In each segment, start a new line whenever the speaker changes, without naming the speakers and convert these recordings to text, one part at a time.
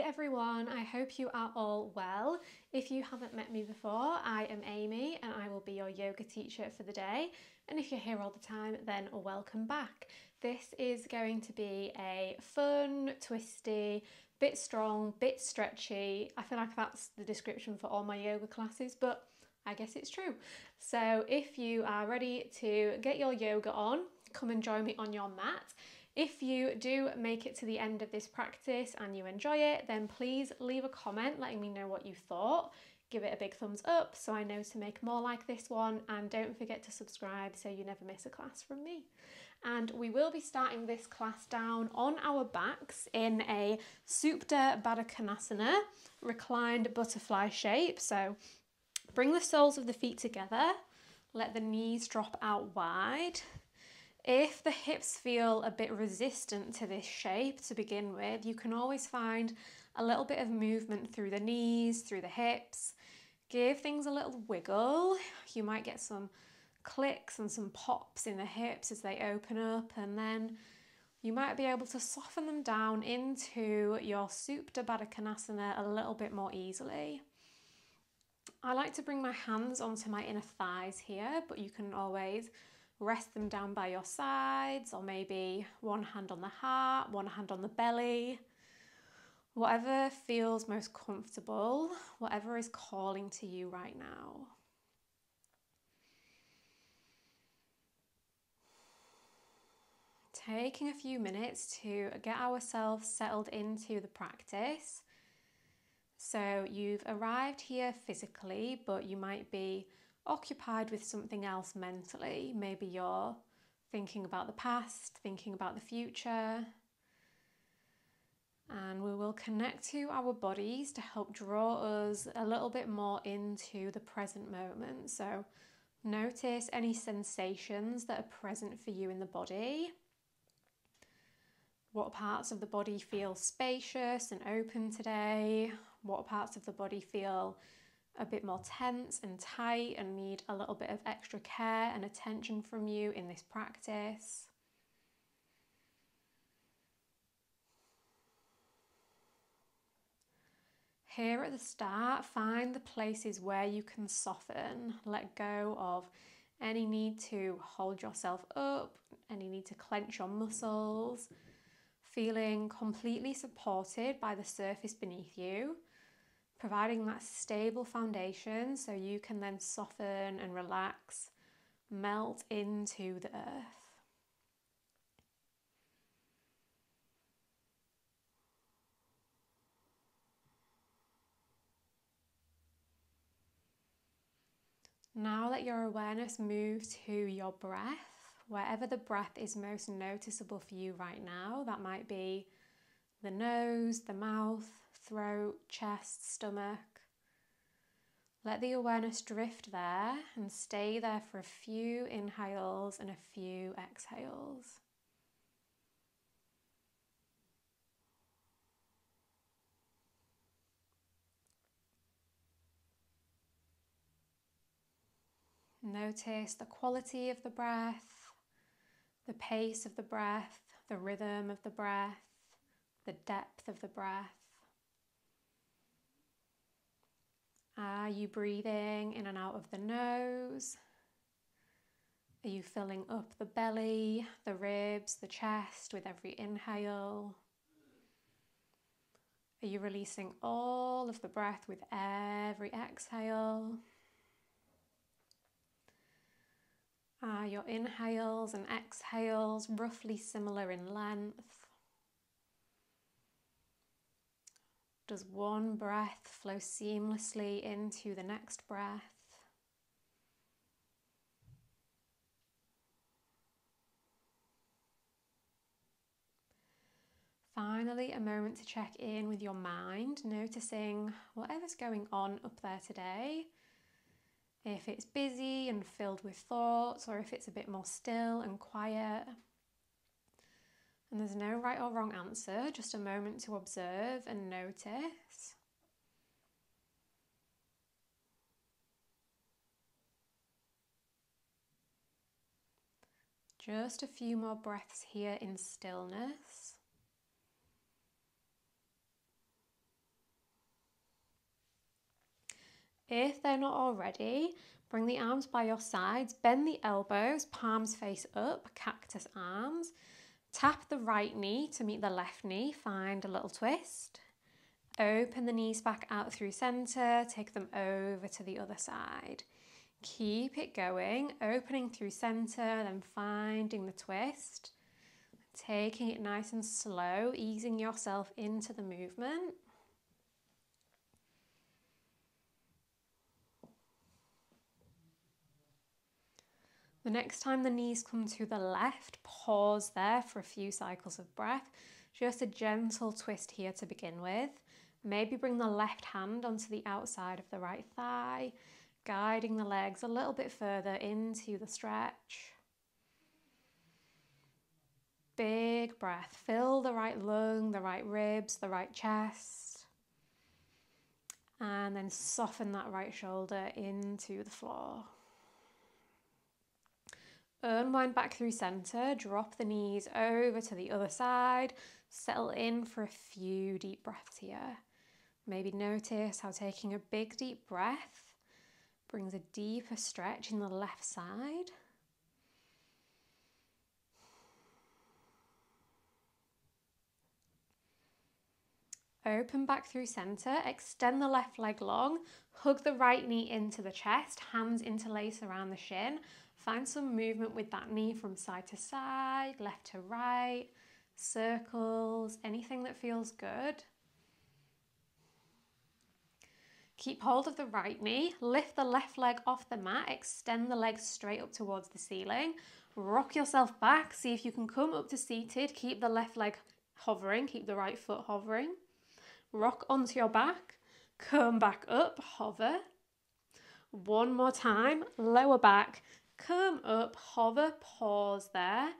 Hey everyone, I hope you are all well. If you haven't met me before, I am Amy and I will be your yoga teacher for the day. And if you're here all the time, then welcome back. This is going to be a fun, twisty, bit strong, bit stretchy. I feel like that's the description for all my yoga classes, but I guess it's true. So if you are ready to get your yoga on, come and join me on your mat. If you do make it to the end of this practice and you enjoy it, then please leave a comment letting me know what you thought. Give it a big thumbs up so I know to make more like this one, and don't forget to subscribe so you never miss a class from me. And we will be starting this class down on our backs in a Supta Baddha reclined butterfly shape. So bring the soles of the feet together, let the knees drop out wide. If the hips feel a bit resistant to this shape to begin with, you can always find a little bit of movement through the knees, through the hips. Give things a little wiggle. You might get some clicks and some pops in the hips as they open up, and then you might be able to soften them down into your Supta Baddha Konasana a little bit more easily. I like to bring my hands onto my inner thighs here, but you can always rest them down by your sides, or maybe one hand on the heart, one hand on the belly. Whatever feels most comfortable, whatever is calling to you right now. Taking a few minutes to get ourselves settled into the practice. So, you've arrived here physically, but you might be occupied with something else mentally. Maybe you're thinking about the past, thinking about the future. And we will connect to our bodies to help draw us a little bit more into the present moment. So, notice any sensations that are present for you in the body. What parts of the body feel spacious and open today? What parts of the body feel a bit more tense and tight and need a little bit of extra care and attention from you in this practice. Here at the start, find the places where you can soften, let go of any need to hold yourself up, any need to clench your muscles, feeling completely supported by the surface beneath you providing that stable foundation so you can then soften and relax, melt into the earth. Now let your awareness move to your breath, wherever the breath is most noticeable for you right now. That might be the nose, the mouth, throat, chest, stomach. Let the awareness drift there and stay there for a few inhales and a few exhales. Notice the quality of the breath, the pace of the breath, the rhythm of the breath, the depth of the breath. Are you breathing in and out of the nose? Are you filling up the belly, the ribs, the chest with every inhale? Are you releasing all of the breath with every exhale? Are your inhales and exhales roughly similar in length? Does one breath flow seamlessly into the next breath? Finally, a moment to check in with your mind, noticing whatever's going on up there today. If it's busy and filled with thoughts, or if it's a bit more still and quiet. And there's no right or wrong answer, just a moment to observe and notice. Just a few more breaths here in stillness. If they're not already, bring the arms by your sides, bend the elbows, palms face up, cactus arms. Tap the right knee to meet the left knee, find a little twist. Open the knees back out through center, take them over to the other side. Keep it going, opening through center, then finding the twist. Taking it nice and slow, easing yourself into the movement. The next time the knees come to the left, pause there for a few cycles of breath. Just a gentle twist here to begin with. Maybe bring the left hand onto the outside of the right thigh, guiding the legs a little bit further into the stretch. Big breath. Fill the right lung, the right ribs, the right chest. And then soften that right shoulder into the floor. Unwind back through center, drop the knees over to the other side, settle in for a few deep breaths here. Maybe notice how taking a big deep breath brings a deeper stretch in the left side. Open back through center, extend the left leg long, hug the right knee into the chest, hands interlace around the shin, Find some movement with that knee from side to side, left to right, circles, anything that feels good. Keep hold of the right knee, lift the left leg off the mat, extend the legs straight up towards the ceiling. Rock yourself back, see if you can come up to seated. Keep the left leg hovering, keep the right foot hovering. Rock onto your back, come back up, hover. One more time, lower back, Come up, hover, pause there.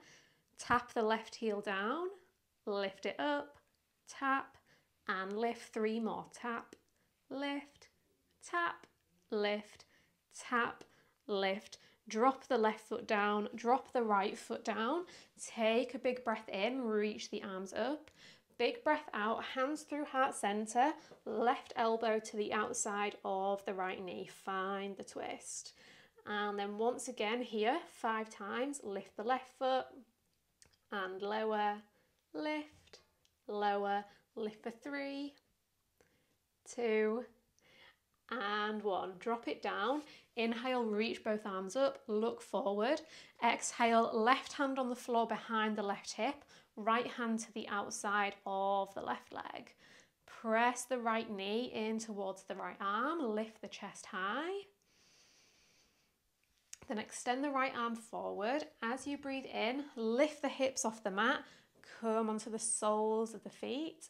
Tap the left heel down, lift it up, tap, and lift. Three more. Tap, lift, tap, lift, tap, lift. Drop the left foot down, drop the right foot down. Take a big breath in, reach the arms up. Big breath out, hands through heart center, left elbow to the outside of the right knee. Find the twist. And then once again here, five times, lift the left foot and lower, lift, lower, lift for three, two, and one. Drop it down. Inhale, reach both arms up, look forward. Exhale, left hand on the floor behind the left hip, right hand to the outside of the left leg. Press the right knee in towards the right arm, lift the chest high. Then extend the right arm forward. As you breathe in, lift the hips off the mat, come onto the soles of the feet.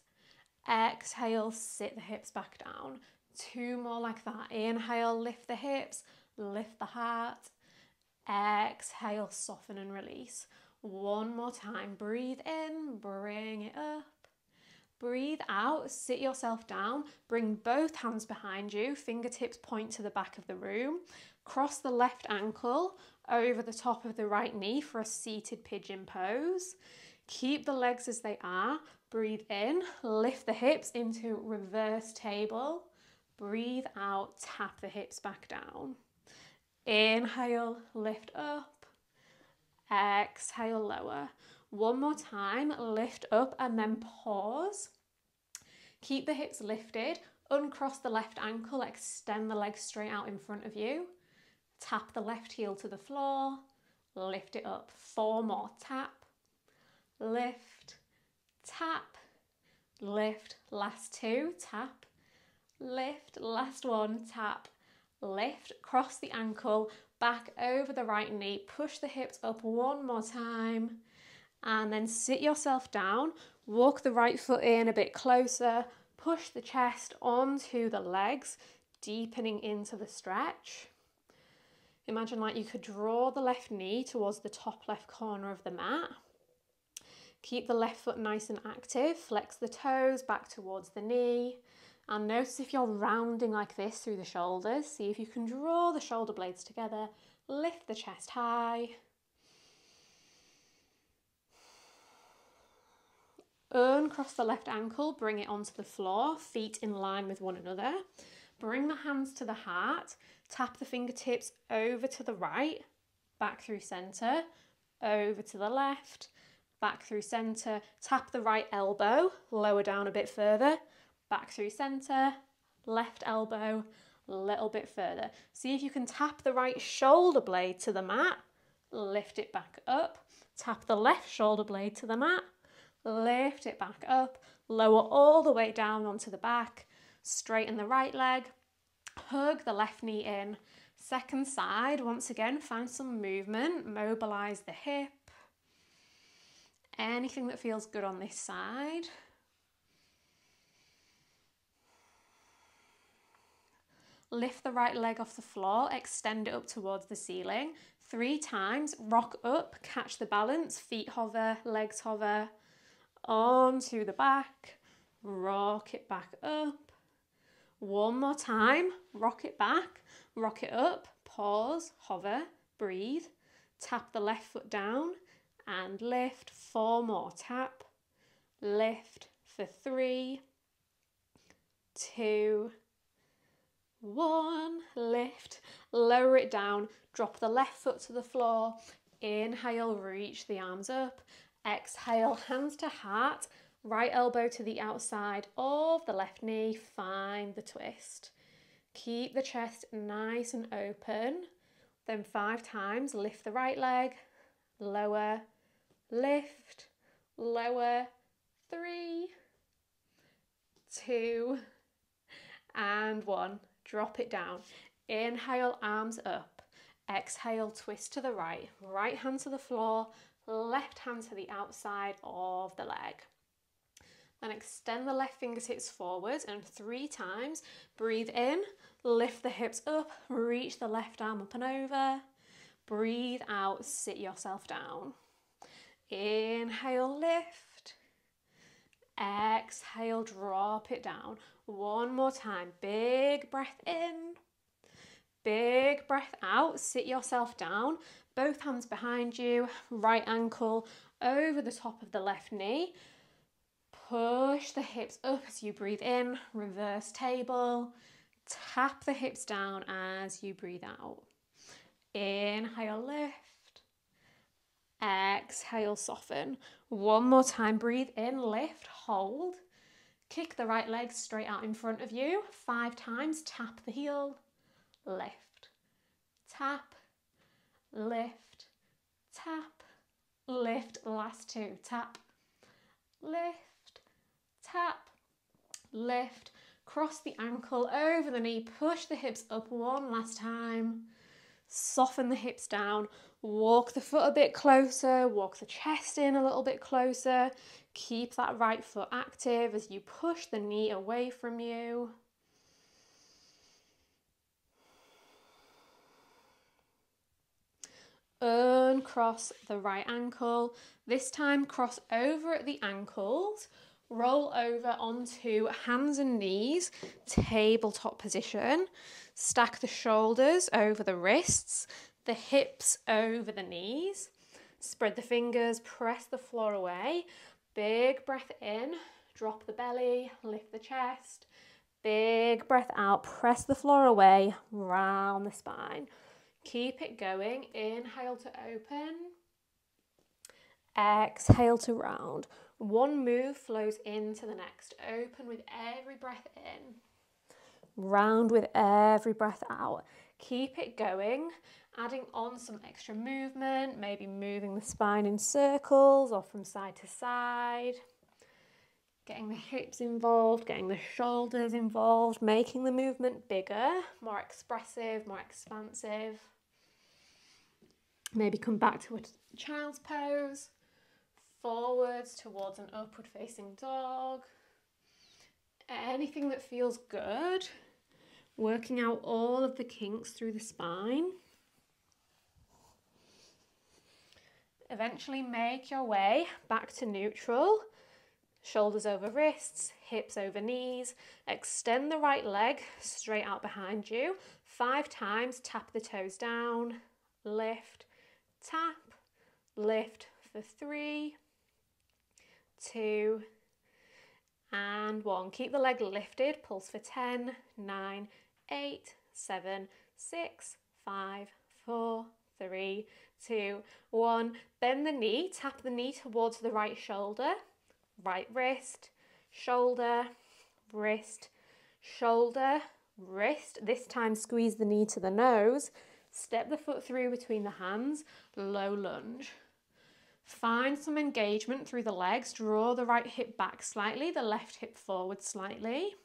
Exhale, sit the hips back down. Two more like that. Inhale, lift the hips, lift the heart. Exhale, soften and release. One more time. Breathe in, bring it up. Breathe out, sit yourself down, bring both hands behind you, fingertips point to the back of the room. Cross the left ankle over the top of the right knee for a seated pigeon pose. Keep the legs as they are. Breathe in, lift the hips into reverse table. Breathe out, tap the hips back down. Inhale, lift up. Exhale, lower. One more time, lift up and then pause. Keep the hips lifted, uncross the left ankle, extend the legs straight out in front of you. Tap the left heel to the floor, lift it up. Four more. Tap, lift, tap, lift. Last two. Tap, lift. Last one. Tap, lift. Cross the ankle, back over the right knee. Push the hips up one more time. And then sit yourself down. Walk the right foot in a bit closer. Push the chest onto the legs, deepening into the stretch. Imagine like you could draw the left knee towards the top left corner of the mat. Keep the left foot nice and active. Flex the toes back towards the knee. And notice if you're rounding like this through the shoulders. See if you can draw the shoulder blades together. Lift the chest high. Uncross the left ankle, bring it onto the floor, feet in line with one another. Bring the hands to the heart, tap the fingertips over to the right, back through centre, over to the left, back through centre, tap the right elbow, lower down a bit further, back through centre, left elbow, a little bit further. See if you can tap the right shoulder blade to the mat, lift it back up, tap the left shoulder blade to the mat, lift it back up, lower all the way down onto the back, straighten the right leg, hug the left knee in. Second side, once again, find some movement, mobilize the hip. Anything that feels good on this side. Lift the right leg off the floor, extend it up towards the ceiling. Three times, rock up, catch the balance, feet hover, legs hover, onto the back, rock it back up. One more time, rock it back, rock it up, pause, hover, breathe, tap the left foot down. And lift. Four more, tap, lift for three, two, one, lift, lower it down, drop the left foot to the floor, inhale, reach the arms up, exhale, hands to heart, right elbow to the outside of the left knee, find the twist. Keep the chest nice and open. Then five times, lift the right leg, lower, lift, lower, three, two, and one drop it down. Inhale, arms up. Exhale, twist to the right. Right hand to the floor, left hand to the outside of the leg. Then extend the left fingertips forward and three times. Breathe in, lift the hips up, reach the left arm up and over. Breathe out, sit yourself down. Inhale, lift. Exhale, drop it down. One more time. Big breath in. Big breath out. Sit yourself down. Both hands behind you. Right ankle over the top of the left knee. Push the hips up as you breathe in. Reverse table. Tap the hips down as you breathe out. Inhale, lift. Exhale, soften. One more time. Breathe in, lift, hold. Kick the right leg straight out in front of you. Five times. Tap the heel. Lift. Tap. Lift. Tap. Lift. Last two. Tap. Lift. Tap. Lift. Cross the ankle over the knee. Push the hips up one last time. Soften the hips down. Walk the foot a bit closer. Walk the chest in a little bit closer. Keep that right foot active as you push the knee away from you. Uncross the right ankle. This time, cross over at the ankles. Roll over onto hands and knees, tabletop position. Stack the shoulders over the wrists, the hips over the knees. Spread the fingers, press the floor away. Big breath in, drop the belly, lift the chest. Big breath out, press the floor away, round the spine. Keep it going. Inhale to open. Exhale to round. One move flows into the next. Open with every breath in. Round with every breath out. Keep it going adding on some extra movement, maybe moving the spine in circles or from side to side, getting the hips involved, getting the shoulders involved, making the movement bigger, more expressive, more expansive. Maybe come back to a child's pose, forwards towards an upward facing dog. Anything that feels good, working out all of the kinks through the spine. Eventually make your way back to neutral. Shoulders over wrists, hips over knees. Extend the right leg straight out behind you. Five times, tap the toes down. Lift, tap, lift for three, two, and one. Keep the leg lifted, pulse for 10, 9, eight, seven, six, five, four, three, two, one. Bend the knee, tap the knee towards the right shoulder, right wrist, shoulder, wrist, shoulder, wrist. This time squeeze the knee to the nose, step the foot through between the hands, low lunge. Find some engagement through the legs, draw the right hip back slightly, the left hip forward slightly.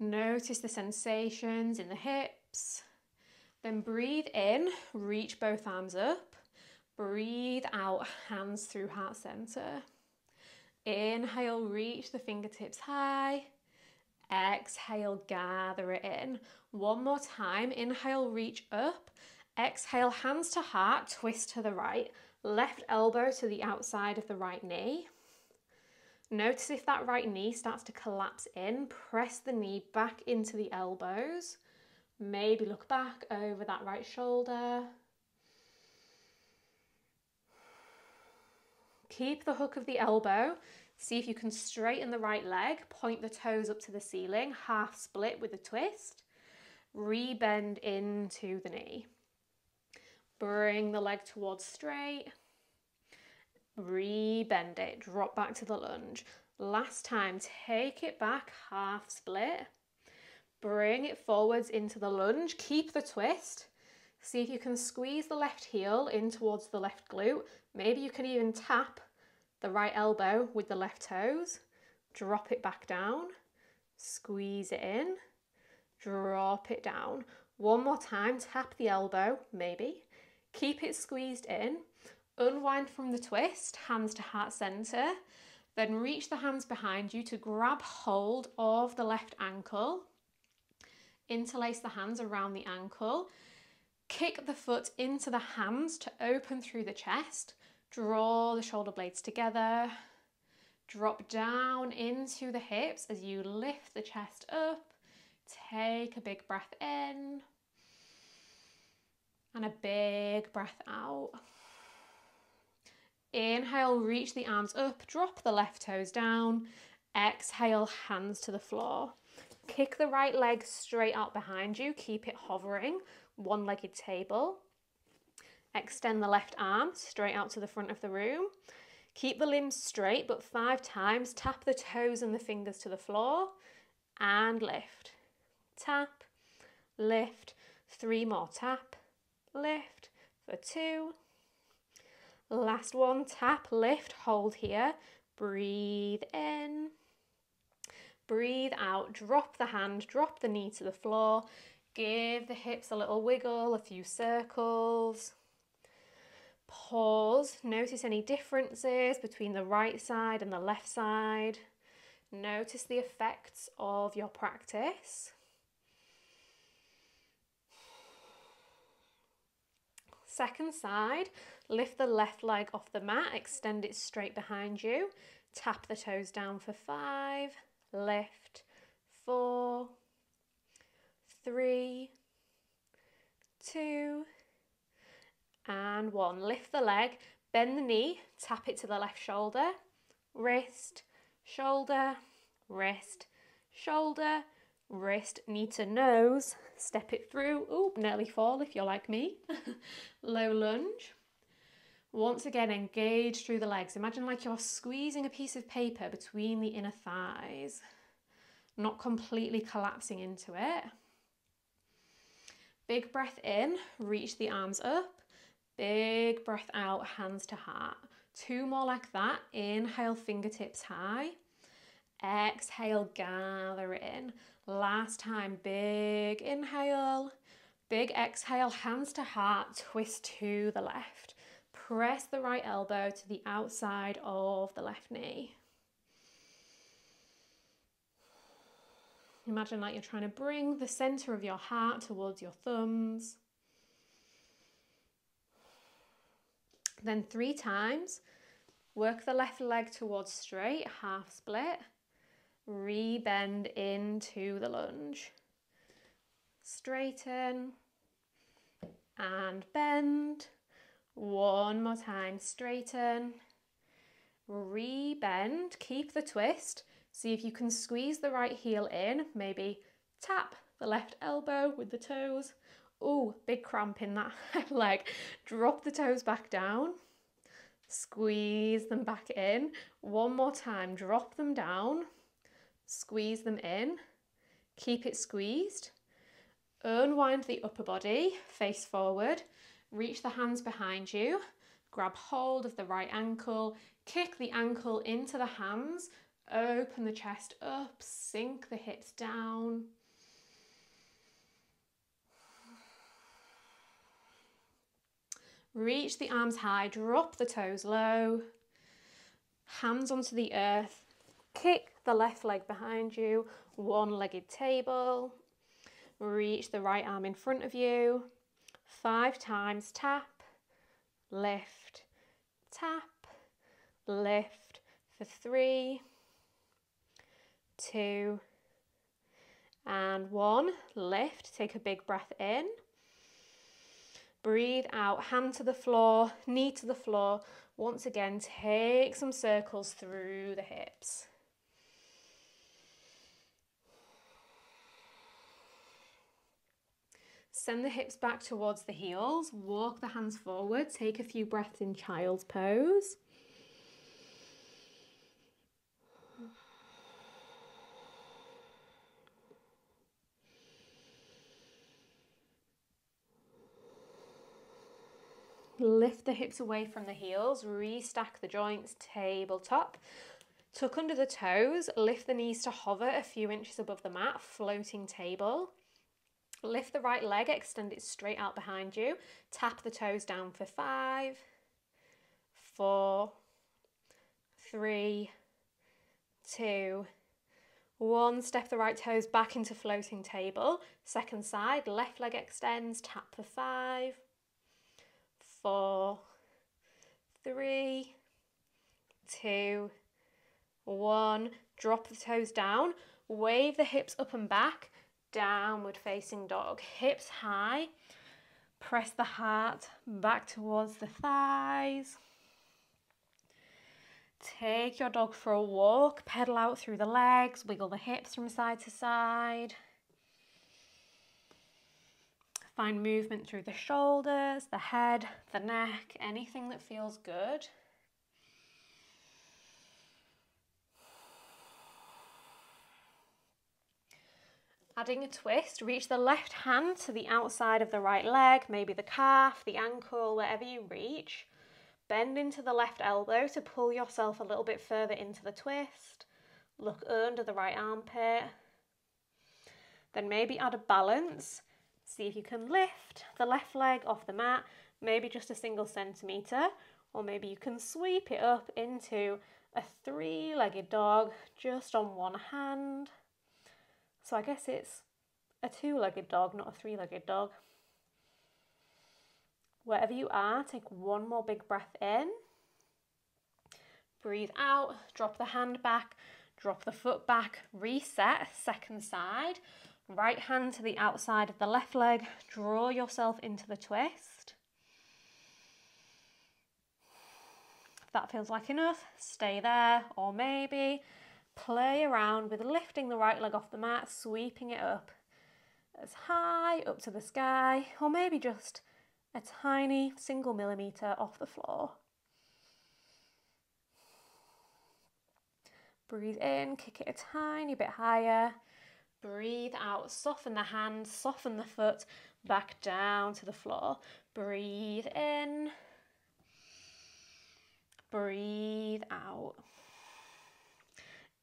Notice the sensations in the hips. Then breathe in, reach both arms up. Breathe out, hands through heart center. Inhale, reach the fingertips high. Exhale, gather it in. One more time. Inhale, reach up. Exhale, hands to heart, twist to the right. Left elbow to the outside of the right knee. Notice if that right knee starts to collapse in, press the knee back into the elbows. Maybe look back over that right shoulder. Keep the hook of the elbow. See if you can straighten the right leg, point the toes up to the ceiling, half split with a twist. Rebend into the knee. Bring the leg towards straight. Rebend it, drop back to the lunge. Last time, take it back, half split. Bring it forwards into the lunge. Keep the twist. See if you can squeeze the left heel in towards the left glute. Maybe you can even tap the right elbow with the left toes. Drop it back down. Squeeze it in. Drop it down. One more time, tap the elbow, maybe. Keep it squeezed in. Unwind from the twist, hands to heart center. Then reach the hands behind you to grab hold of the left ankle. Interlace the hands around the ankle. Kick the foot into the hands to open through the chest. Draw the shoulder blades together. Drop down into the hips as you lift the chest up. Take a big breath in and a big breath out. Inhale, reach the arms up, drop the left toes down. Exhale, hands to the floor. Kick the right leg straight out behind you, keep it hovering, one legged table. Extend the left arm straight out to the front of the room. Keep the limbs straight, but five times tap the toes and the fingers to the floor and lift. Tap, lift, three more. Tap, lift for two. Last one, tap, lift, hold here. Breathe in. Breathe out, drop the hand, drop the knee to the floor. Give the hips a little wiggle, a few circles. Pause, notice any differences between the right side and the left side. Notice the effects of your practice. Second side, lift the left leg off the mat, extend it straight behind you. Tap the toes down for five, lift, four, three, two, and one. Lift the leg, bend the knee, tap it to the left shoulder, wrist, shoulder, wrist, shoulder, wrist, knee to nose, step it through. Oh, nearly fall if you're like me. Low lunge. Once again, engage through the legs. Imagine like you're squeezing a piece of paper between the inner thighs, not completely collapsing into it. Big breath in, reach the arms up. Big breath out, hands to heart. Two more like that. Inhale, fingertips high. Exhale, gather it in. Last time, big inhale. Big exhale, hands to heart, twist to the left. Press the right elbow to the outside of the left knee. Imagine like you're trying to bring the center of your heart towards your thumbs. Then three times, work the left leg towards straight, half split. Rebend into the lunge. Straighten and bend. One more time, straighten. Rebend, keep the twist. See if you can squeeze the right heel in, maybe tap the left elbow with the toes. Oh, big cramp in that leg. Drop the toes back down. Squeeze them back in. One more time, drop them down. Squeeze them in. Keep it squeezed. Unwind the upper body, face forward. Reach the hands behind you. Grab hold of the right ankle. Kick the ankle into the hands. Open the chest up. Sink the hips down. Reach the arms high, drop the toes low, hands onto the earth, kick the left leg behind you, one legged table, reach the right arm in front of you, five times tap, lift, tap, lift for three, two, and one. Lift, take a big breath in. Breathe out, hand to the floor, knee to the floor. Once again, take some circles through the hips. Send the hips back towards the heels, walk the hands forward, take a few breaths in child's pose. Lift the hips away from the heels, restack the joints, tabletop. Tuck under the toes, lift the knees to hover a few inches above the mat, floating table. Lift the right leg, extend it straight out behind you. Tap the toes down for five, four, three, two, one. Step the right toes back into floating table. Second side, left leg extends, tap for five, four, three, two, one. Drop the toes down, wave the hips up and back, downward facing dog. Hips high, press the heart back towards the thighs. Take your dog for a walk, pedal out through the legs, wiggle the hips from side to side. Find movement through the shoulders, the head, the neck, anything that feels good. Adding a twist, reach the left hand to the outside of the right leg, maybe the calf, the ankle, wherever you reach. Bend into the left elbow to pull yourself a little bit further into the twist. Look under the right armpit. Then maybe add a balance See if you can lift the left leg off the mat, maybe just a single centimetre, or maybe you can sweep it up into a three legged dog just on one hand. So I guess it's a two legged dog, not a three legged dog. Wherever you are, take one more big breath in. Breathe out, drop the hand back, drop the foot back, reset, second side. Right hand to the outside of the left leg, draw yourself into the twist. If that feels like enough, stay there, or maybe play around with lifting the right leg off the mat, sweeping it up as high up to the sky, or maybe just a tiny single millimetre off the floor. Breathe in, kick it a tiny bit higher. Breathe out, soften the hand, soften the foot back down to the floor. Breathe in. Breathe out.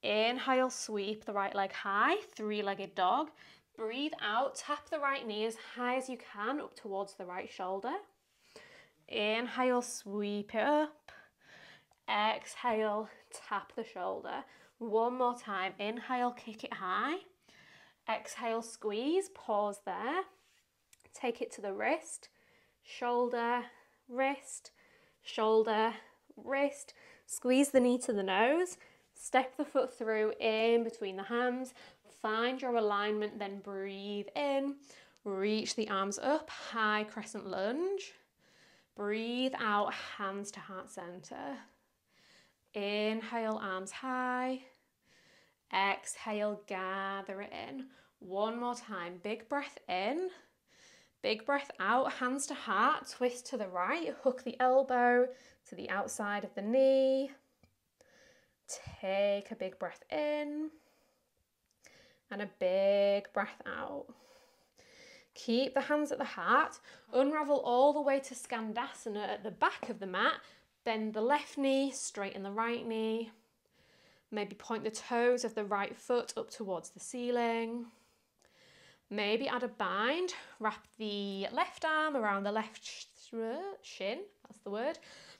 Inhale, sweep the right leg high, three legged dog. Breathe out, tap the right knee as high as you can up towards the right shoulder. Inhale, sweep it up. Exhale, tap the shoulder. One more time. Inhale, kick it high. Exhale, squeeze, pause there. Take it to the wrist, shoulder, wrist, shoulder, wrist. Squeeze the knee to the nose. Step the foot through in between the hands. Find your alignment, then breathe in. Reach the arms up, high crescent lunge. Breathe out, hands to heart center. Inhale, arms high. Exhale, gather it in. One more time. Big breath in. Big breath out. Hands to heart. Twist to the right. Hook the elbow to the outside of the knee. Take a big breath in. And a big breath out. Keep the hands at the heart. Unravel all the way to Skandasana at the back of the mat. Bend the left knee, straighten the right knee. Maybe point the toes of the right foot up towards the ceiling. Maybe add a bind. Wrap the left arm around the left shin, that's the word.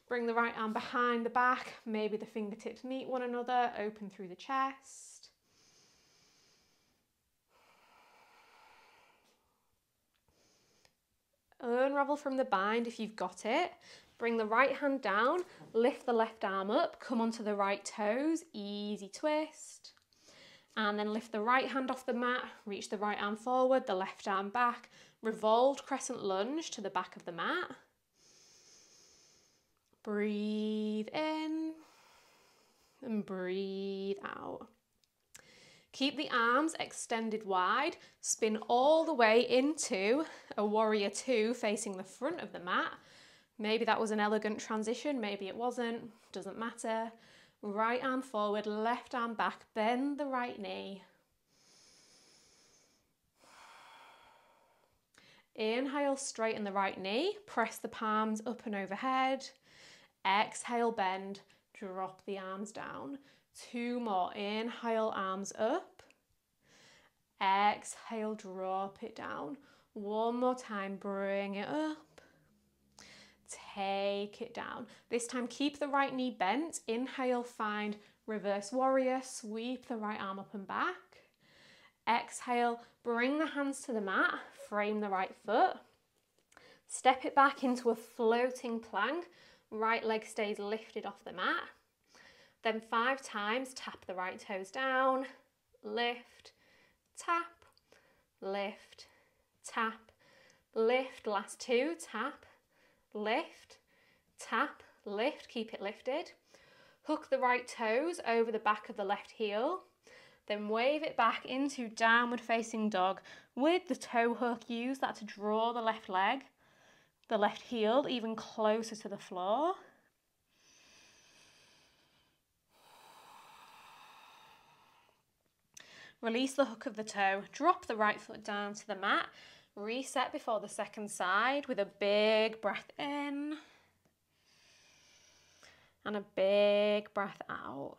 Bring the right arm behind the back. Maybe the fingertips meet one another, open through the chest. Unravel from the bind if you've got it. Bring the right hand down, lift the left arm up, come onto the right toes, easy twist. And then lift the right hand off the mat, reach the right arm forward, the left arm back, revolved crescent lunge to the back of the mat. Breathe in and breathe out. Keep the arms extended wide, spin all the way into a warrior two facing the front of the mat. Maybe that was an elegant transition, maybe it wasn't, doesn't matter. Right arm forward, left arm back, bend the right knee. Inhale, straighten the right knee, press the palms up and overhead. Exhale, bend, drop the arms down. Two more. Inhale, arms up. Exhale, drop it down. One more time, bring it up. Take it down. This time, keep the right knee bent. Inhale, find reverse warrior. Sweep the right arm up and back. Exhale, bring the hands to the mat. Frame the right foot. Step it back into a floating plank. Right leg stays lifted off the mat. Then five times, tap the right toes down, lift, tap, lift, tap, lift. Last two, tap, lift, tap, lift. Keep it lifted. Hook the right toes over the back of the left heel. Then wave it back into downward facing dog with the toe hook. Use that to draw the left leg, the left heel even closer to the floor. Release the hook of the toe, drop the right foot down to the mat, reset before the second side with a big breath in and a big breath out.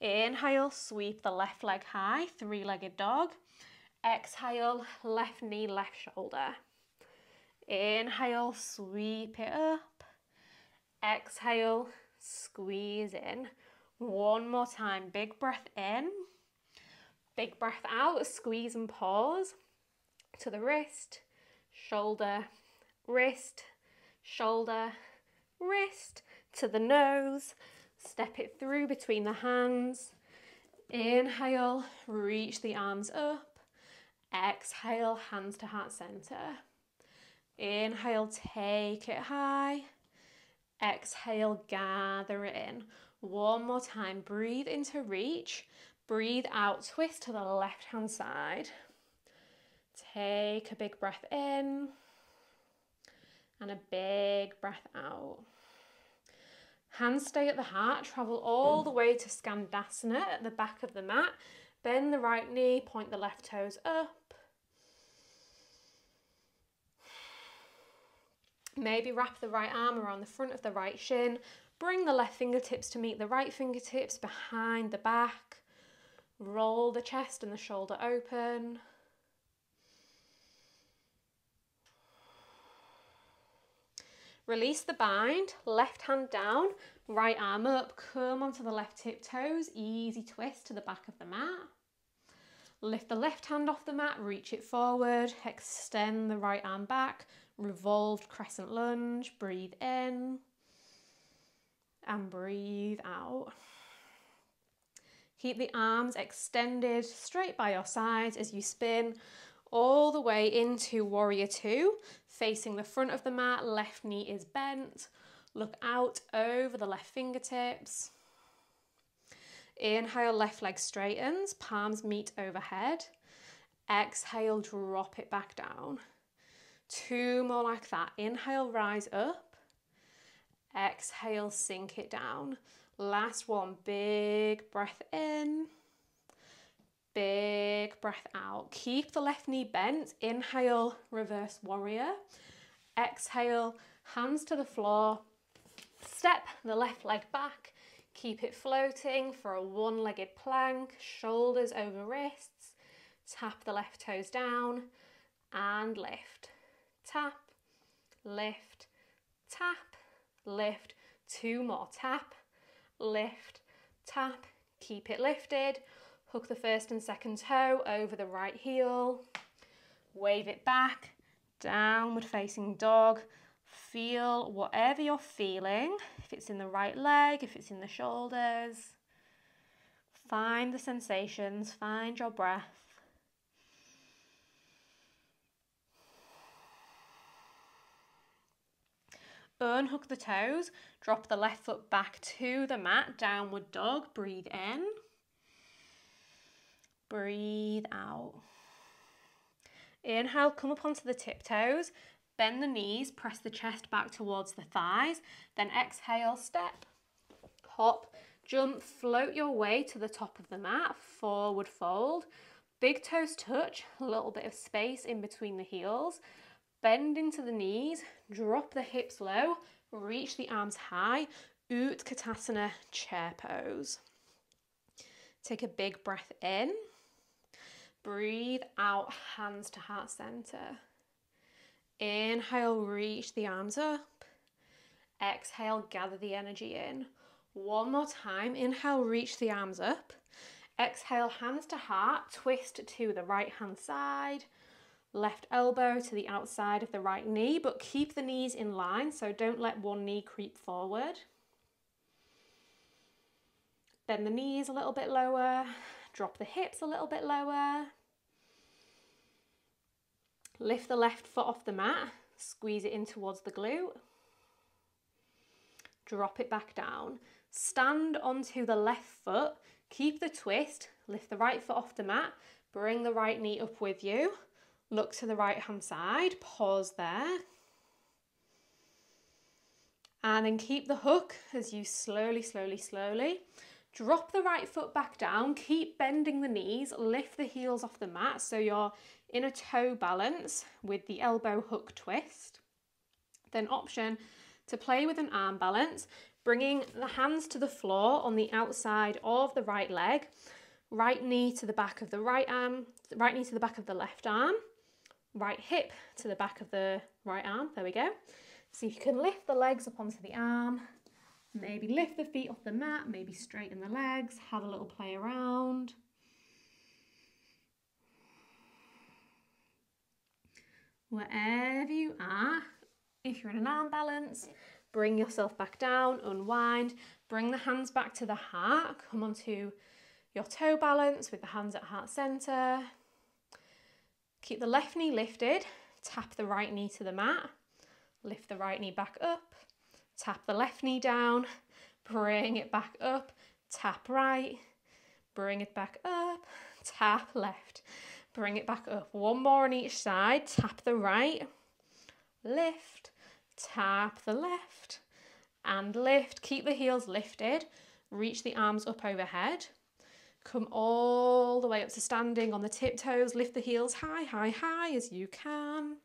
Inhale, sweep the left leg high, three-legged dog. Exhale, left knee, left shoulder. Inhale, sweep it up. Exhale, squeeze in. One more time, big breath in, big breath out, squeeze and pause to the wrist, shoulder, wrist, shoulder, wrist, to the nose, step it through between the hands. Inhale, reach the arms up. Exhale, hands to heart center. Inhale, take it high. Exhale, gather it in. One more time. Breathe into reach. Breathe out. Twist to the left hand side. Take a big breath in and a big breath out. Hands stay at the heart, travel all the way to Skandasana at the back of the mat. Bend the right knee, point the left toes up. Maybe wrap the right arm around the front of the right shin, Bring the left fingertips to meet the right fingertips behind the back. Roll the chest and the shoulder open. Release the bind, left hand down, right arm up, come onto the left tip toes, easy twist to the back of the mat. Lift the left hand off the mat, reach it forward, extend the right arm back, revolved crescent lunge, breathe in and breathe out. Keep the arms extended straight by your sides as you spin all the way into warrior two, facing the front of the mat, left knee is bent. Look out over the left fingertips. Inhale, left leg straightens, palms meet overhead. Exhale, drop it back down. Two more like that. Inhale, rise up. Exhale, sink it down. Last one, big breath in. Big breath out. Keep the left knee bent. Inhale, reverse warrior. Exhale, hands to the floor. Step the left leg back. Keep it floating for a one legged plank, shoulders over wrists. Tap the left toes down and lift. Tap, lift, tap, lift. Two more. Tap, lift, tap. Keep it lifted. Hook the first and second toe over the right heel. Wave it back. Downward facing dog. Feel whatever you're feeling. If it's in the right leg, if it's in the shoulders. Find the sensations, find your breath. Unhook the toes, drop the left foot back to the mat, downward dog, breathe in. Breathe out. Inhale, come up onto the tiptoes, bend the knees, press the chest back towards the thighs, then exhale, step, hop, jump, float your way to the top of the mat, forward fold, big toes touch, a little bit of space in between the heels, bend into the knees, drop the hips low, reach the arms high, Utkatasana chair pose. Take a big breath in. Breathe out, hands to heart center. Inhale, reach the arms up. Exhale, gather the energy in. One more time. Inhale, reach the arms up. Exhale, hands to heart, twist to the right hand side. Left elbow to the outside of the right knee, but keep the knees in line, so don't let one knee creep forward. Bend the knees a little bit lower, Drop the hips a little bit lower. Lift the left foot off the mat, squeeze it in towards the glute. Drop it back down. Stand onto the left foot, keep the twist, lift the right foot off the mat, bring the right knee up with you. Look to the right hand side, pause there. And then keep the hook as you slowly, slowly, slowly Drop the right foot back down, keep bending the knees, lift the heels off the mat so you're in a toe balance with the elbow hook twist. Then option to play with an arm balance, bringing the hands to the floor on the outside of the right leg, right knee to the back of the right arm, right knee to the back of the left arm, right hip to the back of the right arm. There we go. See if you can lift the legs up onto the arm, Maybe lift the feet off the mat, maybe straighten the legs, have a little play around. Wherever you are, if you're in an arm balance, bring yourself back down, unwind, bring the hands back to the heart, come onto your toe balance with the hands at heart center. Keep the left knee lifted, tap the right knee to the mat, lift the right knee back up, tap the left knee down, bring it back up, tap right, bring it back up, tap left, bring it back up. One more on each side, tap the right, lift, tap the left, and lift. Keep the heels lifted, reach the arms up overhead. Come all the way up to standing on the tiptoes, lift the heels high, high, high as you can.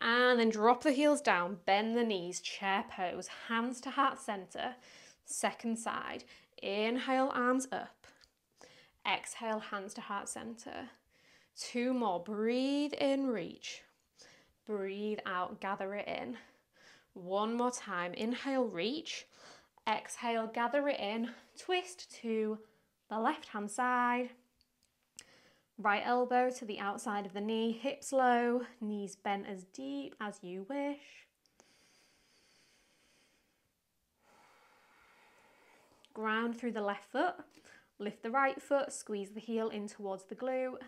And then drop the heels down, bend the knees, chair pose, hands to heart center, second side. Inhale, arms up. Exhale, hands to heart center. Two more. Breathe in, reach. Breathe out, gather it in. One more time. Inhale, reach. Exhale, gather it in. Twist to the left hand side. Right elbow to the outside of the knee, hips low, knees bent as deep as you wish. Ground through the left foot, lift the right foot, squeeze the heel in towards the glute.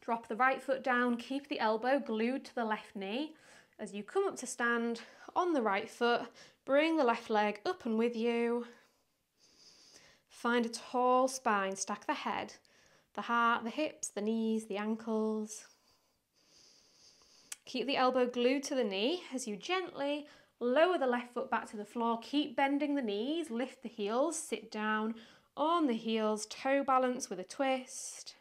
Drop the right foot down, keep the elbow glued to the left knee, As you come up to stand on the right foot, bring the left leg up and with you. Find a tall spine, stack the head, the heart, the hips, the knees, the ankles. Keep the elbow glued to the knee as you gently lower the left foot back to the floor. Keep bending the knees, lift the heels, sit down on the heels, toe balance with a twist.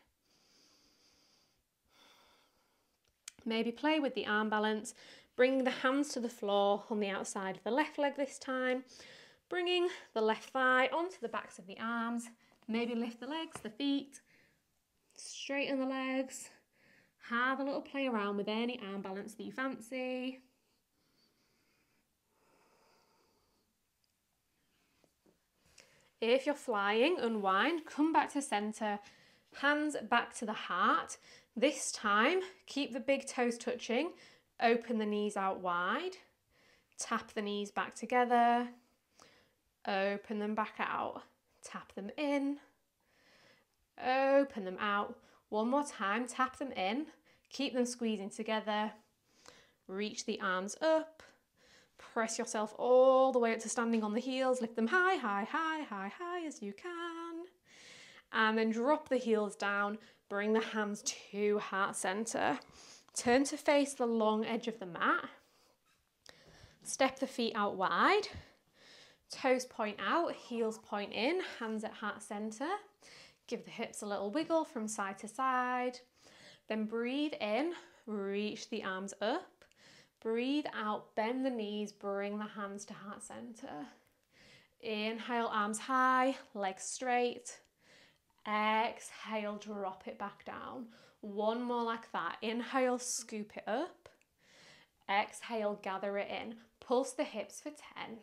Maybe play with the arm balance, bring the hands to the floor on the outside of the left leg this time, bringing the left thigh onto the backs of the arms. Maybe lift the legs, the feet, straighten the legs. Have a little play around with any arm balance that you fancy. If you're flying, unwind, come back to center, hands back to the heart. This time, keep the big toes touching, open the knees out wide, tap the knees back together, open them back out, tap them in, open them out. One more time, tap them in, keep them squeezing together, reach the arms up, press yourself all the way up to standing on the heels, lift them high, high, high, high, high as you can. And then drop the heels down, bring the hands to heart center. Turn to face the long edge of the mat. Step the feet out wide. Toes point out, heels point in, hands at heart center. Give the hips a little wiggle from side to side. Then breathe in, reach the arms up. Breathe out, bend the knees, bring the hands to heart center. Inhale, arms high, legs straight. Exhale, drop it back down. One more like that. Inhale, scoop it up. Exhale, gather it in. Pulse the hips for 10.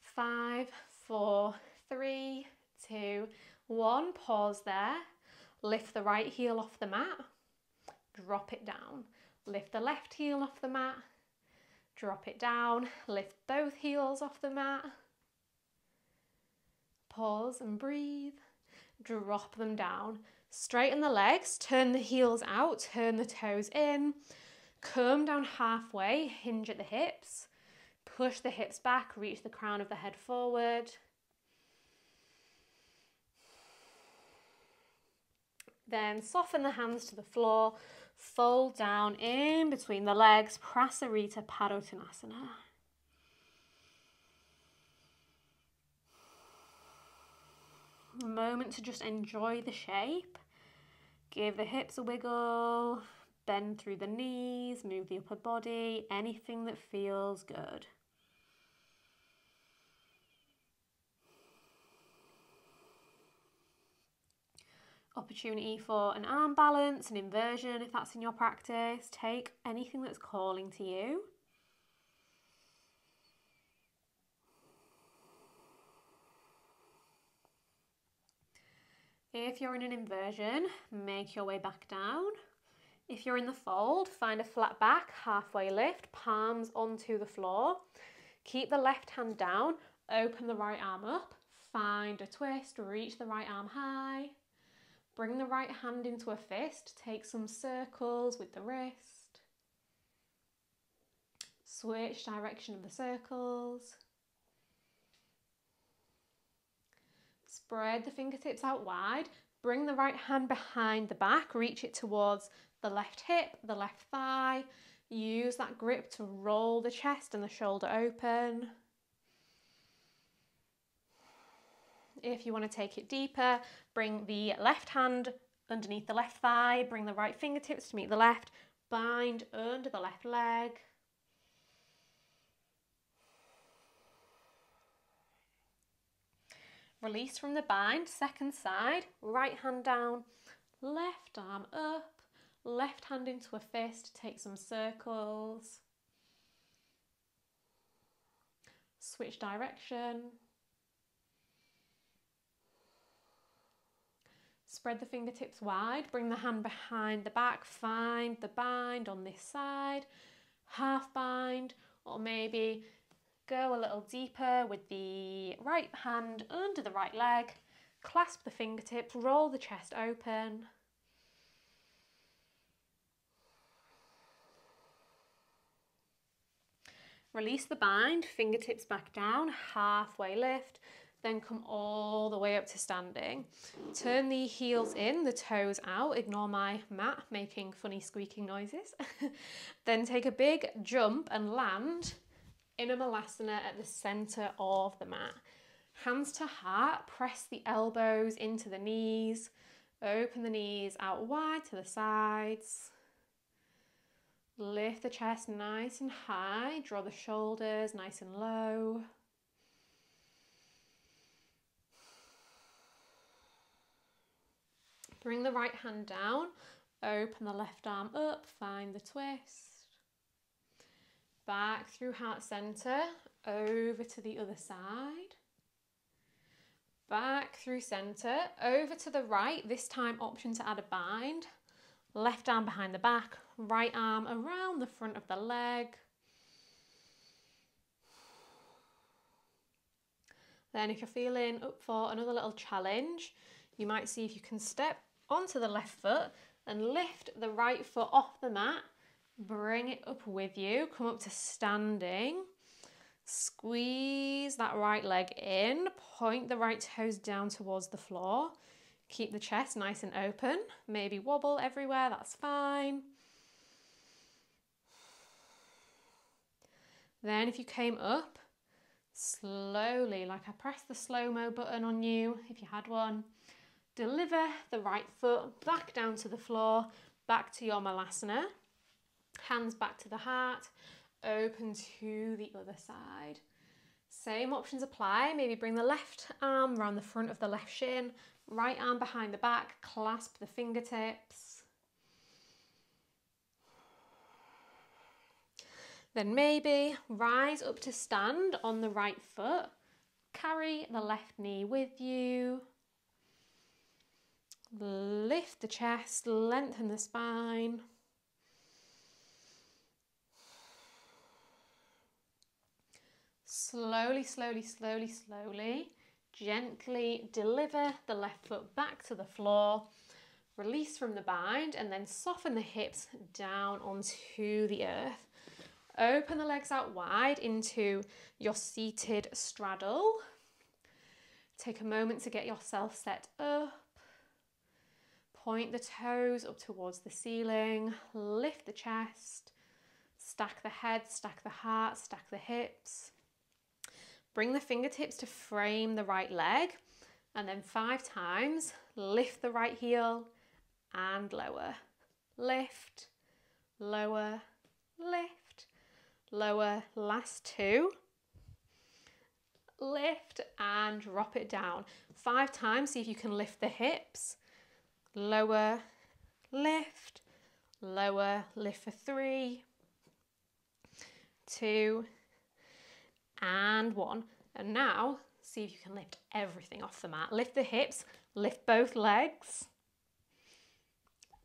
Five, four, three, two, one. Pause there. Lift the right heel off the mat drop it down. Lift the left heel off the mat, drop it down, lift both heels off the mat. Pause and breathe. Drop them down. Straighten the legs, turn the heels out, turn the toes in. Come down halfway, hinge at the hips. Push the hips back, reach the crown of the head forward. Then soften the hands to the floor, Fold down in between the legs, Prasarita Padottanasana. Moment to just enjoy the shape. Give the hips a wiggle, bend through the knees, move the upper body, anything that feels good. opportunity for an arm balance, an inversion if that's in your practice. Take anything that's calling to you. If you're in an inversion, make your way back down. If you're in the fold, find a flat back, halfway lift, palms onto the floor. Keep the left hand down, open the right arm up, find a twist, reach the right arm high. Bring the right hand into a fist, take some circles with the wrist. Switch direction of the circles. Spread the fingertips out wide. Bring the right hand behind the back, reach it towards the left hip, the left thigh. Use that grip to roll the chest and the shoulder open. If you want to take it deeper, bring the left hand underneath the left thigh, bring the right fingertips to meet the left, bind under the left leg. Release from the bind, second side, right hand down, left arm up, left hand into a fist, take some circles. Switch direction. Spread the fingertips wide, bring the hand behind the back, find the bind on this side, half bind, or maybe go a little deeper with the right hand under the right leg, clasp the fingertips, roll the chest open. Release the bind, fingertips back down, halfway lift, then come all the way up to standing. Turn the heels in, the toes out, ignore my mat making funny squeaking noises. then take a big jump and land in a malasana at the center of the mat. Hands to heart, press the elbows into the knees, open the knees out wide to the sides. Lift the chest nice and high, draw the shoulders nice and low. Bring the right hand down, open the left arm up, find the twist. Back through heart center, over to the other side. Back through center, over to the right, this time option to add a bind. Left arm behind the back, right arm around the front of the leg. Then if you're feeling up for another little challenge, you might see if you can step onto the left foot and lift the right foot off the mat. Bring it up with you. Come up to standing. Squeeze that right leg in. Point the right toes down towards the floor. Keep the chest nice and open. Maybe wobble everywhere, that's fine. Then if you came up, slowly, like I pressed the slow-mo button on you, if you had one, Deliver the right foot back down to the floor, back to your malasana. Hands back to the heart, open to the other side. Same options apply. Maybe bring the left arm around the front of the left shin, right arm behind the back, clasp the fingertips. Then maybe rise up to stand on the right foot. Carry the left knee with you. Lift the chest, lengthen the spine. Slowly, slowly, slowly, slowly, gently deliver the left foot back to the floor. Release from the bind and then soften the hips down onto the earth. Open the legs out wide into your seated straddle. Take a moment to get yourself set up. Point the toes up towards the ceiling, lift the chest, stack the head, stack the heart, stack the hips. Bring the fingertips to frame the right leg, and then five times lift the right heel and lower. Lift, lower, lift, lower. Last two. Lift and drop it down. Five times, see if you can lift the hips lower, lift, lower, lift for three, two, and one. And now, see if you can lift everything off the mat. Lift the hips, lift both legs,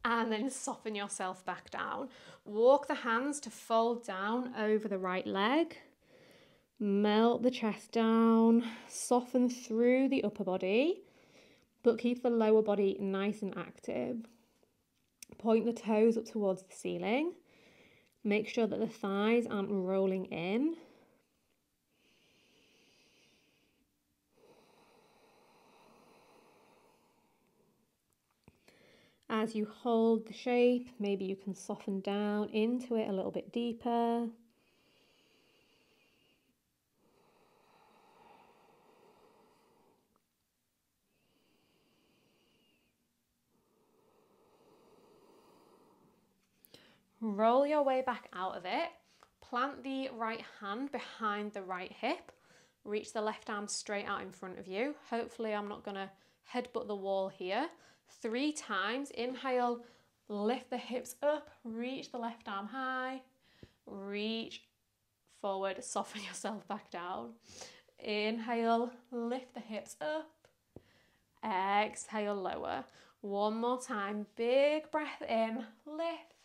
and then soften yourself back down. Walk the hands to fold down over the right leg. Melt the chest down, soften through the upper body but keep the lower body nice and active. Point the toes up towards the ceiling. Make sure that the thighs aren't rolling in. As you hold the shape, maybe you can soften down into it a little bit deeper. Roll your way back out of it. Plant the right hand behind the right hip. Reach the left arm straight out in front of you. Hopefully I'm not gonna headbutt the wall here. Three times, inhale, lift the hips up, reach the left arm high, reach forward, soften yourself back down. Inhale, lift the hips up, exhale, lower. One more time, big breath in, lift,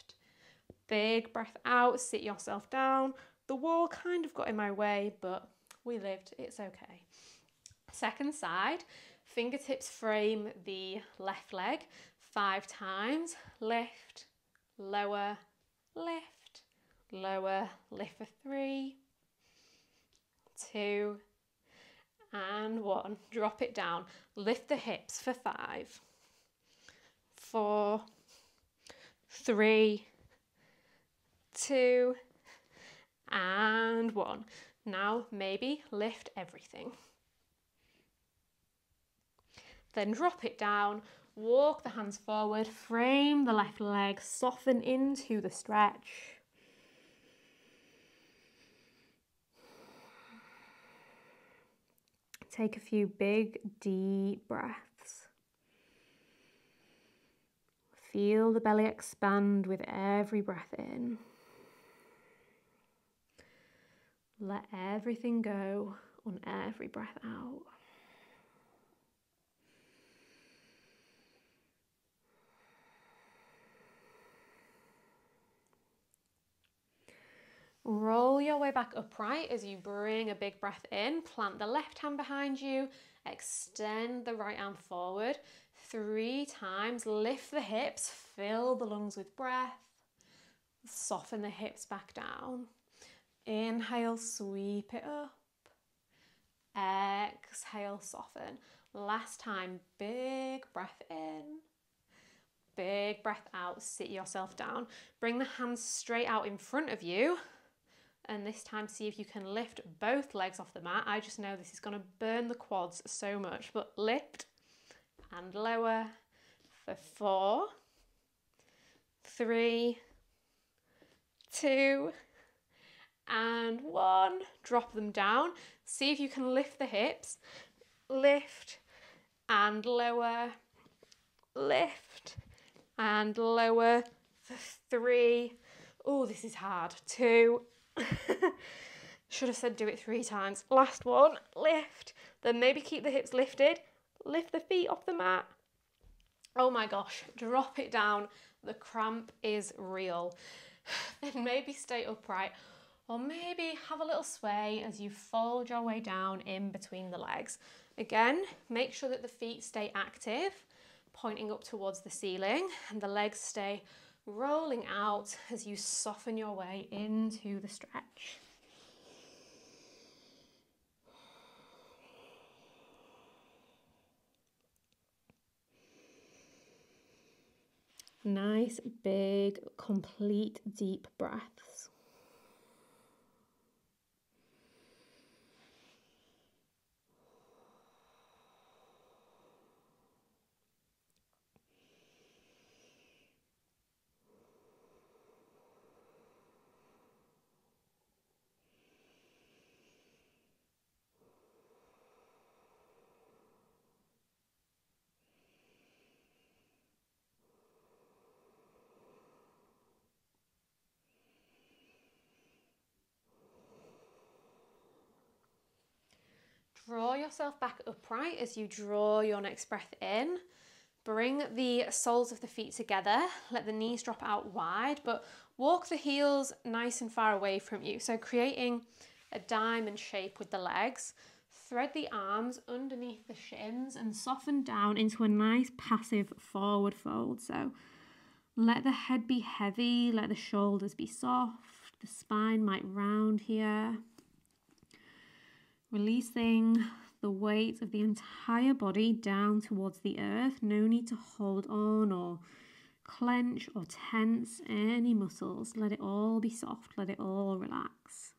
Big breath out, sit yourself down. The wall kind of got in my way, but we lived, it's okay. Second side, fingertips frame the left leg five times. Lift, lower, lift, lower, lift for three, two, and one. Drop it down. Lift the hips for five, four, three, two, and one. Now maybe lift everything. Then drop it down, walk the hands forward, frame the left leg, soften into the stretch. Take a few big, deep breaths. Feel the belly expand with every breath in. Let everything go on every breath out. Roll your way back upright as you bring a big breath in. Plant the left hand behind you. Extend the right arm forward. Three times. Lift the hips. Fill the lungs with breath. Soften the hips back down. Inhale, sweep it up. Exhale, soften. Last time, big breath in. Big breath out, sit yourself down. Bring the hands straight out in front of you and this time see if you can lift both legs off the mat. I just know this is going to burn the quads so much, but lift and lower for four, three, two, and one. Drop them down. See if you can lift the hips. Lift and lower, lift and lower for three. Oh, this is hard. Two Should have said do it three times. Last one, lift. Then maybe keep the hips lifted. Lift the feet off the mat. Oh my gosh, drop it down. The cramp is real. then maybe stay upright or maybe have a little sway as you fold your way down in between the legs. Again, make sure that the feet stay active, pointing up towards the ceiling, and the legs stay rolling out as you soften your way into the stretch. Nice, big, complete, deep breaths. Draw yourself back upright as you draw your next breath in. Bring the soles of the feet together. Let the knees drop out wide, but walk the heels nice and far away from you. So creating a diamond shape with the legs. Thread the arms underneath the shins and soften down into a nice passive forward fold. So let the head be heavy, let the shoulders be soft. The spine might round here. Releasing the weight of the entire body down towards the earth. No need to hold on or clench or tense any muscles. Let it all be soft, let it all relax.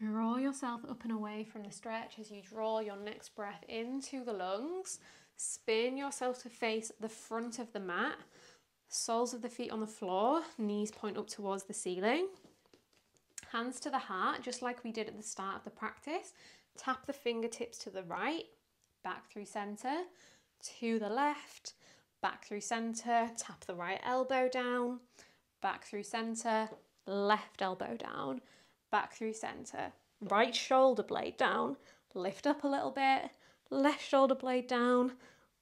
Draw yourself up and away from the stretch as you draw your next breath into the lungs. Spin yourself to face the front of the mat, soles of the feet on the floor, knees point up towards the ceiling. Hands to the heart, just like we did at the start of the practice. Tap the fingertips to the right, back through center, to the left, back through center. Tap the right elbow down, back through center, left elbow down, back through center, right shoulder blade down, lift up a little bit, left shoulder blade down,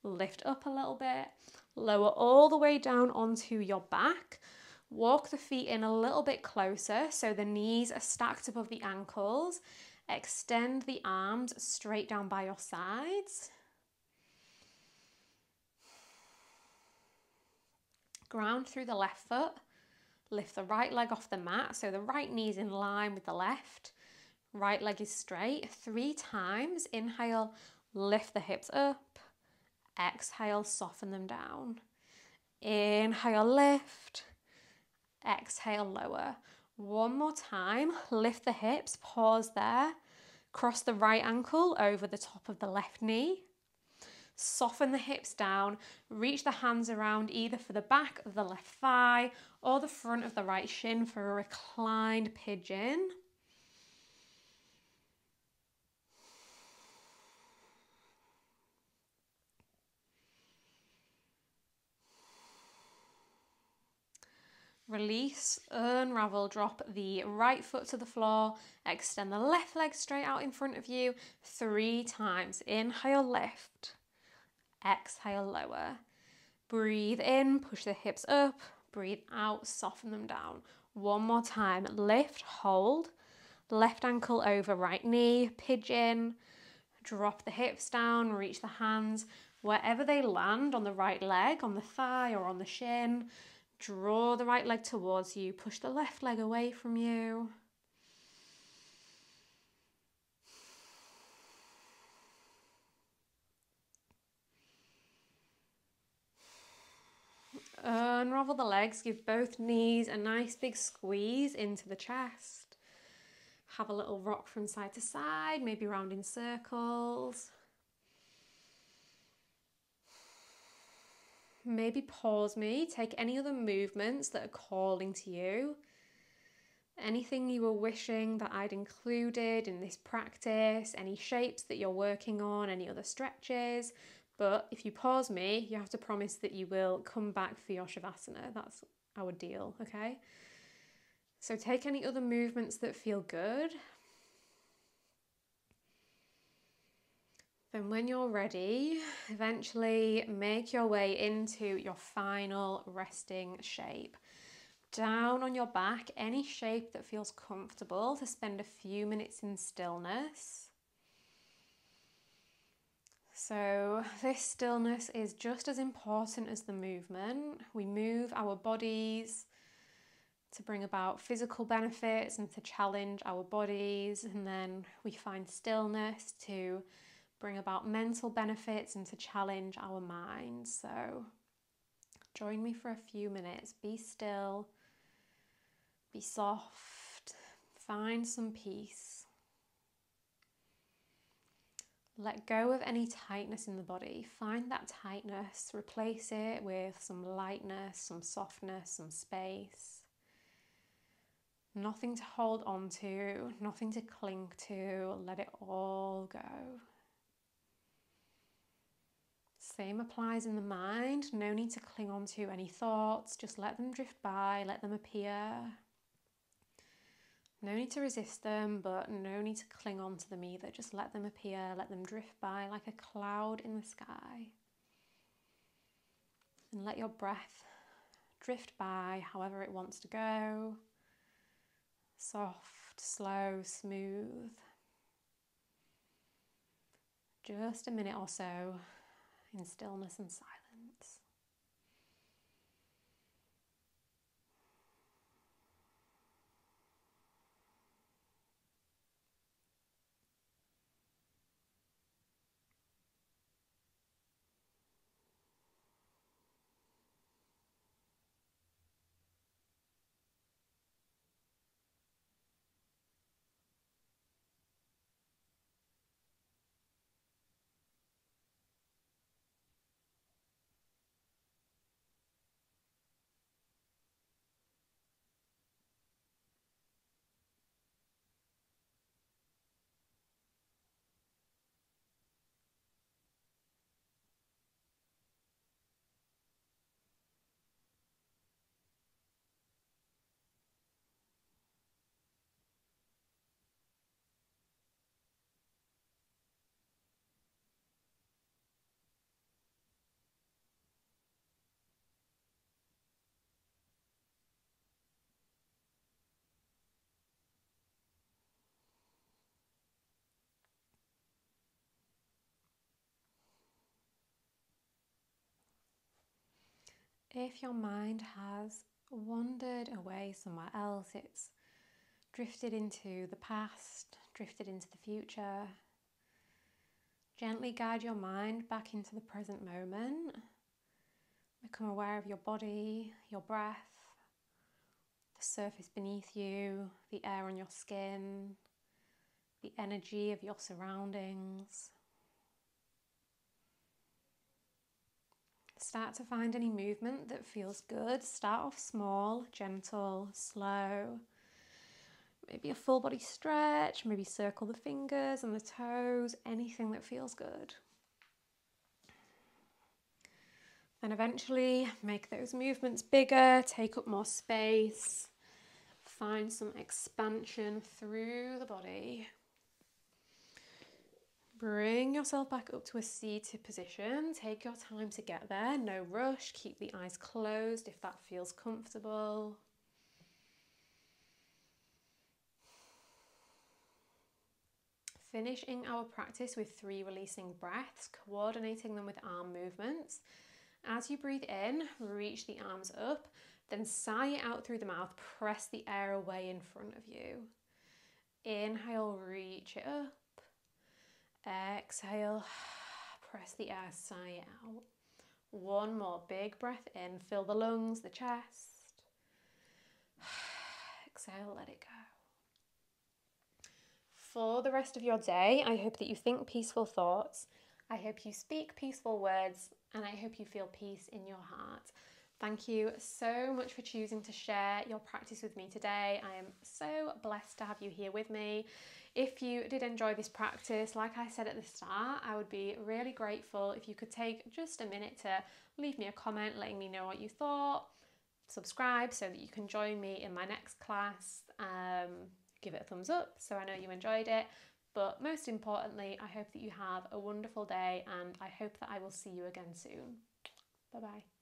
lift up a little bit, lower all the way down onto your back. Walk the feet in a little bit closer so the knees are stacked above the ankles. Extend the arms straight down by your sides. Ground through the left foot. Lift the right leg off the mat so the right knee's in line with the left. Right leg is straight. Three times. Inhale, lift the hips up. Exhale, soften them down. Inhale, lift. Exhale, lower. One more time. Lift the hips, pause there. Cross the right ankle over the top of the left knee. Soften the hips down. Reach the hands around either for the back of the left thigh or the front of the right shin for a reclined pigeon. Release, unravel, drop the right foot to the floor, extend the left leg straight out in front of you three times. Inhale, lift, exhale, lower. Breathe in, push the hips up, breathe out, soften them down. One more time, lift, hold, left ankle over right knee, pigeon, drop the hips down, reach the hands wherever they land on the right leg, on the thigh or on the shin Draw the right leg towards you, push the left leg away from you. Unravel the legs, give both knees a nice big squeeze into the chest. Have a little rock from side to side, maybe round in circles. maybe pause me, take any other movements that are calling to you. Anything you were wishing that I'd included in this practice, any shapes that you're working on, any other stretches. But if you pause me, you have to promise that you will come back for your Shavasana. That's our deal, okay? So take any other movements that feel good. Then, when you're ready, eventually make your way into your final resting shape. Down on your back, any shape that feels comfortable to spend a few minutes in stillness. So, this stillness is just as important as the movement. We move our bodies to bring about physical benefits and to challenge our bodies, and then we find stillness to bring about mental benefits and to challenge our minds. So, join me for a few minutes. Be still, be soft, find some peace. Let go of any tightness in the body. Find that tightness, replace it with some lightness, some softness, some space. Nothing to hold on to, nothing to cling to. Let it all go. Same applies in the mind. No need to cling on to any thoughts. Just let them drift by, let them appear. No need to resist them, but no need to cling on to them either. Just let them appear, let them drift by like a cloud in the sky. And let your breath drift by however it wants to go. Soft, slow, smooth. Just a minute or so in stillness and silence. If your mind has wandered away somewhere else, it's drifted into the past, drifted into the future, gently guide your mind back into the present moment. Become aware of your body, your breath, the surface beneath you, the air on your skin, the energy of your surroundings. Start to find any movement that feels good. Start off small, gentle, slow. Maybe a full body stretch, maybe circle the fingers and the toes, anything that feels good. Then eventually make those movements bigger, take up more space, find some expansion through the body. Bring yourself back up to a seated position. Take your time to get there. No rush. Keep the eyes closed if that feels comfortable. Finishing our practice with three releasing breaths, coordinating them with arm movements. As you breathe in, reach the arms up, then sigh it out through the mouth. Press the air away in front of you. Inhale, reach it up. Exhale, press the air, sigh out. One more big breath in, fill the lungs, the chest. Exhale, let it go. For the rest of your day, I hope that you think peaceful thoughts. I hope you speak peaceful words, and I hope you feel peace in your heart. Thank you so much for choosing to share your practice with me today. I am so blessed to have you here with me. If you did enjoy this practice, like I said at the start, I would be really grateful if you could take just a minute to leave me a comment letting me know what you thought, subscribe so that you can join me in my next class, um, give it a thumbs up so I know you enjoyed it. But most importantly, I hope that you have a wonderful day and I hope that I will see you again soon. Bye bye.